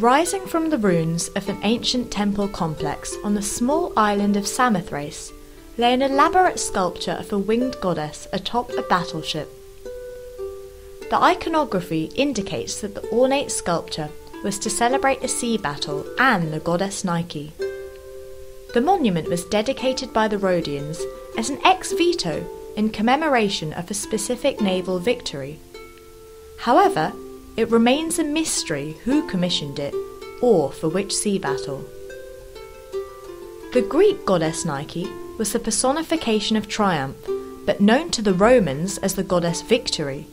Rising from the ruins of an ancient temple complex on the small island of Samothrace lay an elaborate sculpture of a winged goddess atop a battleship. The iconography indicates that the ornate sculpture was to celebrate a sea battle and the goddess Nike. The monument was dedicated by the Rhodians as an ex voto in commemoration of a specific naval victory. However, it remains a mystery who commissioned it or for which sea battle. The Greek goddess Nike was the personification of triumph, but known to the Romans as the goddess Victory.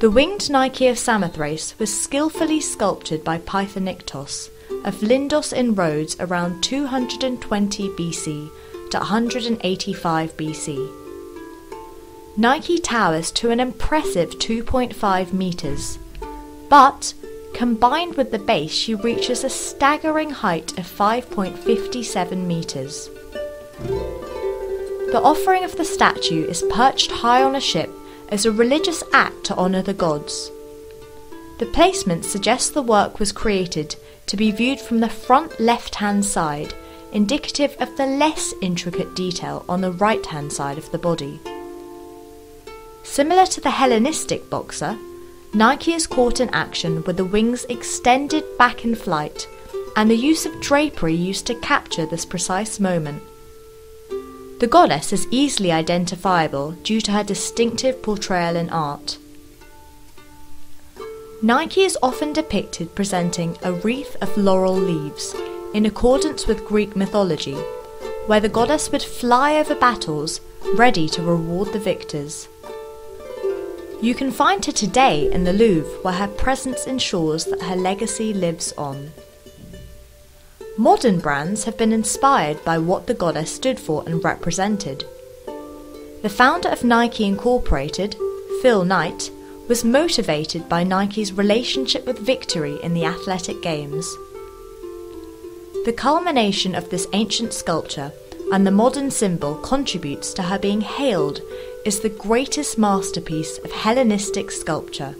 The winged Nike of Samothrace was skillfully sculptured by Pythokritos of Lindos in Rhodes around 220 BC to 185 BC. Nike towers to an impressive 2.5 metres, but combined with the base, she reaches a staggering height of 5.57 metres. The offering of the statue is perched high on a ship as a religious act to honour the gods. The placement suggests the work was created to be viewed from the front left hand side, indicative of the less intricate detail on the right hand side of the body. Similar to the Hellenistic boxer, Nike is caught in action with the wings extended back in flight and the use of drapery used to capture this precise moment. The goddess is easily identifiable due to her distinctive portrayal in art. Nike is often depicted presenting a wreath of laurel leaves, in accordance with Greek mythology, where the goddess would fly over battles, ready to reward the victors. You can find her today in the Louvre, where her presence ensures that her legacy lives on. Modern brands have been inspired by what the goddess stood for and represented. The founder of Nike Incorporated, Phil Knight, was motivated by Nike's relationship with victory in the athletic games. The culmination of this ancient sculpture and the modern symbol contributes to her being hailed as the greatest masterpiece of Hellenistic sculpture.